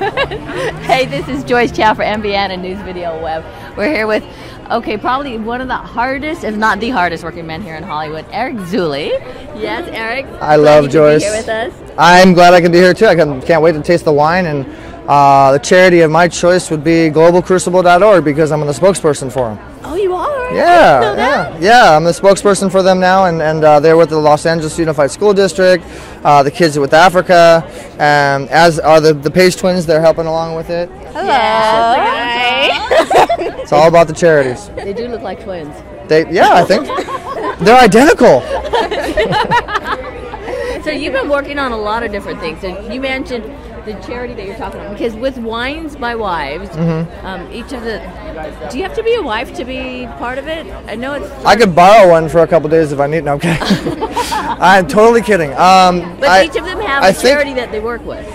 hey, this is Joyce Chow for MBN and News Video Web. We're here with, okay, probably one of the hardest, if not the hardest working men here in Hollywood, Eric Zuley. Yes, Eric. I love Joyce. Be here with us. I'm glad I can be here too. I can, can't wait to taste the wine. And uh, the charity of my choice would be globalcrucible.org because I'm the spokesperson for them. Oh, you are? I didn't Yeah, yeah, yeah. I'm the spokesperson for them now, and, and uh, they're with the Los Angeles Unified School District, uh, the Kids with Africa, um, as are the, the Page twins. They're helping along with it. Hello. It's all about the charities. They do look like twins. They, yeah, I think they're identical. So you've been working on a lot of different things. and you mentioned the charity that you're talking about because with Wines by Wives, Mm-hmm. um, each of the. Do you have to be a wife to be part of it? I know it's. I could borrow one for a couple days if I need. No, I'm kidding. I'm totally kidding. Um, But I- each of them have I a think- charity that they work with.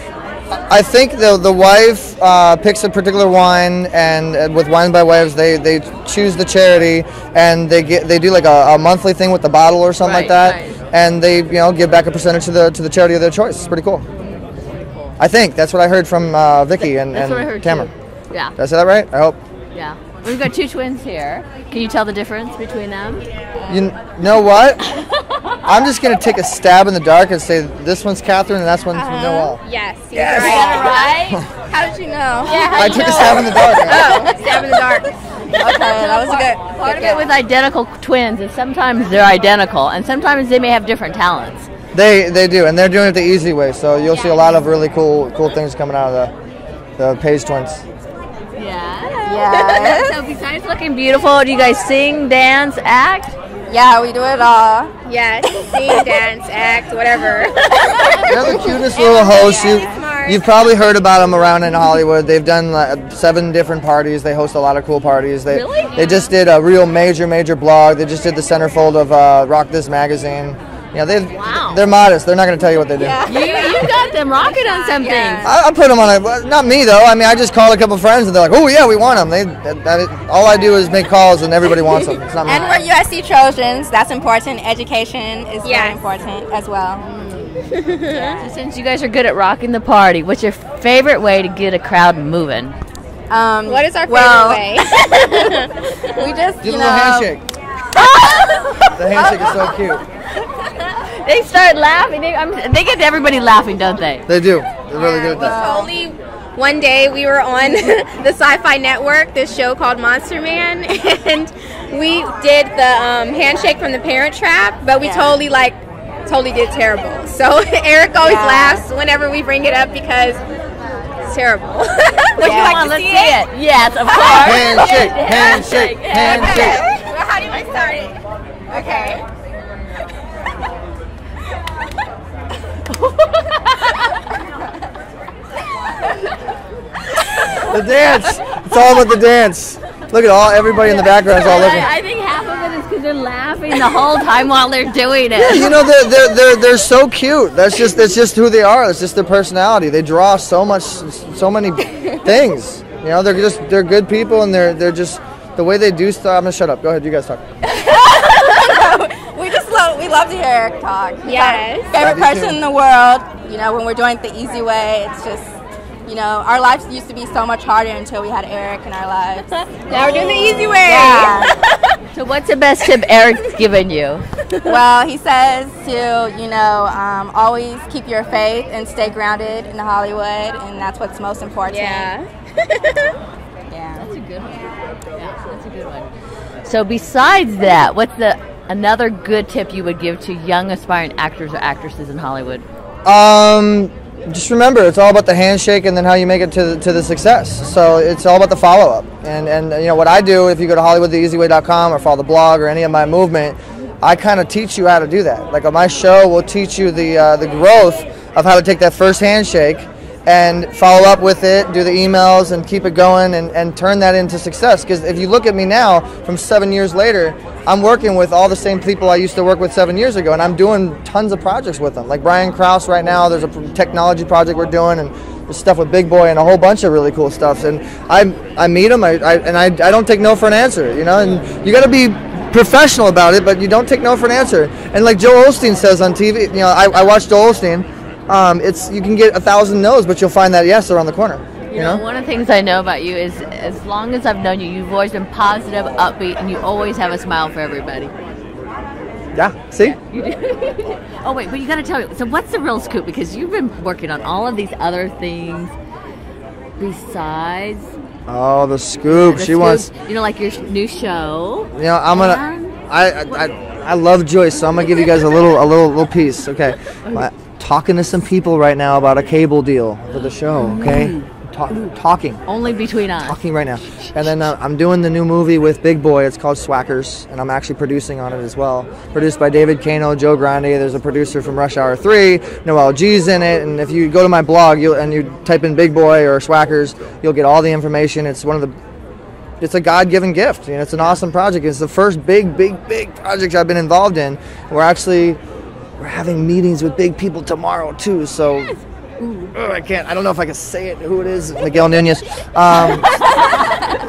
I think the the wife uh, picks a particular wine, and, and with Wine by Wives, they, they choose the charity, and they get they do like a, a monthly thing with the bottle or something like that, right. and they you know give back a percentage to the to the charity of their choice. It's pretty cool. I think that's what I heard from uh, Vicky and, That's and what I heard Tamara. too. Yeah, Did I say that right? I hope. yeah. We've got two twins here. Can you tell the difference between them? You kn- know what? I'm just gonna take a stab in the dark and say this one's Catherine and that's one's Noel. Yes. Yes. got it right. How did you know? Yeah. I took a stab in the dark. Oh, stab in the dark. Okay, that was a good. Part of it with identical twins is sometimes they're identical, and sometimes they may have different talents. They they do, and they're doing it the easy way. So you'll see a lot of really cool cool things coming out of the the Page twins. Yeah. Yeah. So besides looking beautiful, do you guys sing, dance, act? Yeah, we do it all. Yes, sing, dance, act, whatever. They're the cutest little hosts. You, you've probably heard about them around in Hollywood. They've done like, seven different parties. They host a lot of cool parties. They Really? they just did a real major major blog. They just did the centerfold of uh, Rock This magazine. You know, they Wow. they're modest. They're not going to tell you what they do. Yeah. You you got them rocking on something. Yeah. I, I put them on a not me though. I mean, I just called a couple friends and they're like, "Oh yeah, we want them." They that, that is, all I do is make calls and everybody wants them. It's not me. And we're USC Trojans. That's important. Education is very important as well. So since you guys are good at rocking the party, what's your favorite way to get a crowd moving? Um, What is our favorite well, way? we just Do you the know little handshake. the handshake is so cute. They start laughing. They, I'm, they get everybody laughing, don't they? They do. They're really good at that. Only one day we were on the Sci-Fi Network, this show called Monster Man, and we did the um, handshake from the Parent Trap, but we Yeah. totally like totally did terrible. So Eric always Yeah. laughs whenever we bring it up because it's terrible. Would you Yeah. like Come on, to let's see see it? it. Yes, of course. Handshake, handshake, handshake. Well, how do I start it? Okay. The dance. It's all about the dance. Look at all everybody in the background is all looking. I, I think half of it is because they're laughing the whole time while they're doing it. Yeah, You know they're, they're they're they're so cute. That's just that's just who they are. It's just their personality. They draw so much, so many things. You know, they're just they're good people, and they're they're just the way they do stuff. I'm gonna shut up. Go ahead, you guys talk. we just love we love to hear Eric talk. He's Yes. favorite person too. in the world. You know, when we're doing it the easy way, it's just you know, our lives used to be so much harder until we had Eric in our lives. Now we're doing the easy way. Yeah. So what's the best tip Eric's given you? well, he says to, you know, um, always keep your faith and stay grounded in Hollywood, and that's what's most important. Yeah. Yeah. That's a good one. Yeah, that's a good one. So besides that, what's the another good tip you would give to young aspiring actors or actresses in Hollywood? Um, just remember, it's all about the handshake and then how you make it to the, to the success. So it's all about the follow up. And and you know what I do if you go to HollywoodTheEasyWay.com or follow the blog or any of my movement, I kind of teach you how to do that. Like on my show, we'll teach you the uh, the growth of how to take that first handshake and follow up with it, do the emails, and keep it going, and, and turn that into success. Because if you look at me now, from seven years later, I'm working with all the same people I used to work with seven years ago, and I'm doing tons of projects with them. Like Brian Krause right now, there's a technology project we're doing, and stuff with Big Boy and a whole bunch of really cool stuff. And I I meet them, I, I and I, I don't take no for an answer, you know. And you got to be professional about it, but you don't take no for an answer. And like Joe Osteen says on TV, you know, I, I watch Joe Osteen. Um, it's you can get a thousand no's, but you'll find that yes around the corner. You know, one of the things I know about you is as long as I've known you, you've always been positive, upbeat, and you always have a smile for everybody. Yeah. See? Oh wait, but you got to tell me. So what's the real scoop? Because you've been working on all of these other things besides. Oh, the scoop. the she scoop, wants. You know, like your new show. You know, I'm gonna. I, I, I, I love Joyce, so I'm gonna give you guys a little, a little, little piece. Okay. My- talking to some people right now about a cable deal for the show. Okay. Talk, talking. Only between us. Talking right now. And then uh, I'm doing the new movie with Big Boy. It's called Swackers, and I'm actually producing on it as well. Produced by David Kano, Joe Grande. There's a producer from Rush Hour 3. Noel G's in it. And if you go to my blog you'll, and you type in Big Boy or Swackers, you'll get all the information. It's one of the it's a God-given gift. You know, it's an awesome project. It's the first big, big, big project I've been involved in. We're actually we're having meetings with big people tomorrow too. So Ooh, oh, I can't. I don't know if I can say it. Who it is? Miguel Nunez. Um,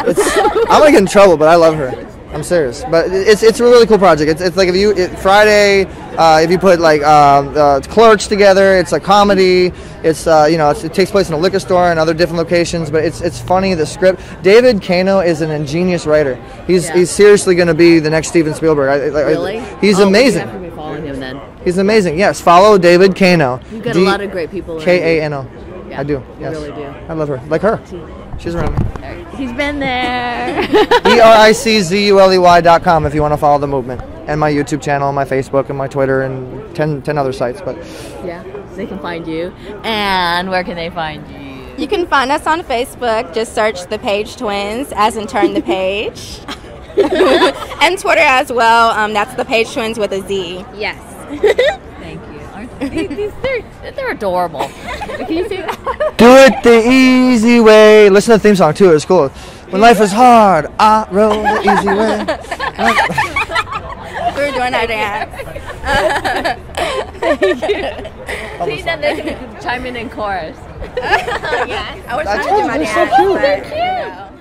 it's, I'm gonna get in trouble, but I love her. I'm serious, but it's it's a really cool project. It's, it's like if you it, Friday, uh, if you put like um, uh, clerks together, it's a comedy. It's uh, you know it's, it takes place in a liquor store and other different locations, but it's it's funny. The script. David Kano is an ingenious writer. He's Yeah. he's seriously going to be the next Steven Spielberg. I, I- I- Really? he's Oh, amazing. have to be following him then. He's amazing. Yes, follow David Kano. You've got a lot of great people. around K A N O. Yeah, I do. you Yes. really do. I love her. Like her. She's around me. He's been there. E R I C Z U L E Y dot com if you want to follow the movement. And my YouTube channel, my Facebook, and my Twitter, and 10, 10 other sites. But yeah, they can find you. And where can they find you? You can find us on Facebook. Just search the Page Twins, as in turn the page. and Twitter as well. Um, that's the Page Twins with a Z. Yes. Thank you. Aren't they, these, they're, they're adorable. Can you see that? do it the easy way. Listen to the theme song too. It's cool. When life is hard, I roll the easy way. We're doing our dance. Thank you. See, then they can chime in in chorus. yes. I was I trying to told do you, my oh, they're so cute. but, you know.